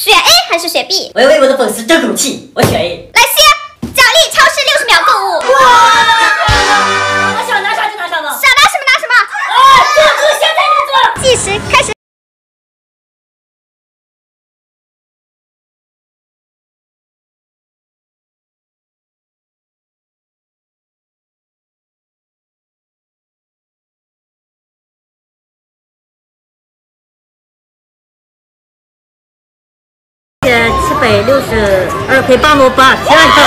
选 A 还是选 B？我要为我的粉丝争口气，我选 A。来先奖励超市六十秒购物。哇！我想拿啥就拿啥吧。想拿什么拿什么。啊！做做，现在就做。计时开始。七百六十二块八毛八，七万多。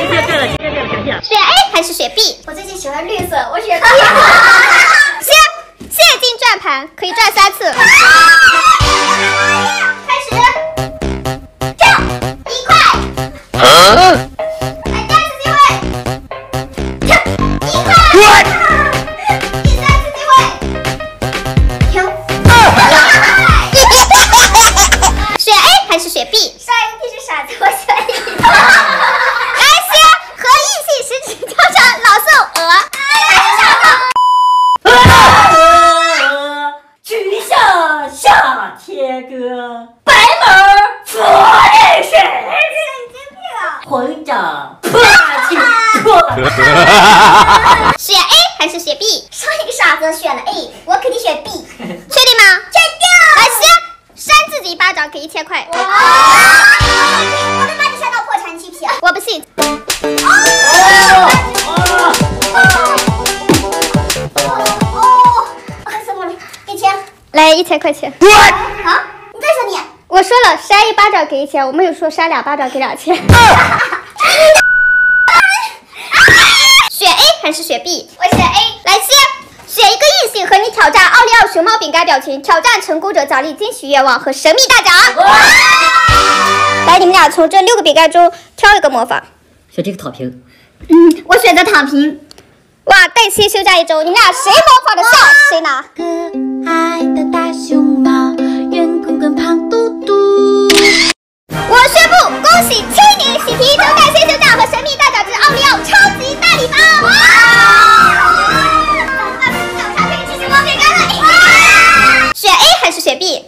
今天对了，今天对了，感谢。选 A 还是选 B？我最近喜欢绿色，我选 B。先现金转盘可以转三次。开始，跳，一块跳一块。混账！选 A 还是选 B？上一个傻子选了 A，我肯定选 B。确定吗？确定。来，先扇自己一巴掌，给一千块。我能把你扇到破产，你信不信？我不信。来一千块钱。啊？说了，扇一巴掌给一千，我没有说扇两巴掌给两千。选 A 还是选 B？我选 A。来，先选一个异性和你挑战奥利奥熊猫饼干表情，挑战成功者奖励惊喜愿望和神秘大奖。来，你们俩从这六个饼干中挑一个魔法。选这个躺平。嗯，我选择躺平。哇，带薪休假一周，你们俩谁模仿的像谁拿。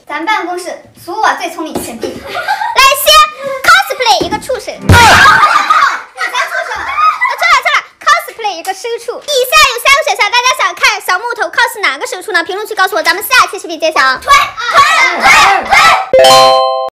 咱办公室数我最聪明，选 B。来，先 cosplay 一个畜生。对，我在。哎，错了，错了，cosplay 一个牲畜。以下有三个选项，大家想看小木头 cos 哪个牲畜呢？评论区告诉我，咱们下期视频揭晓。推推，推啊，推。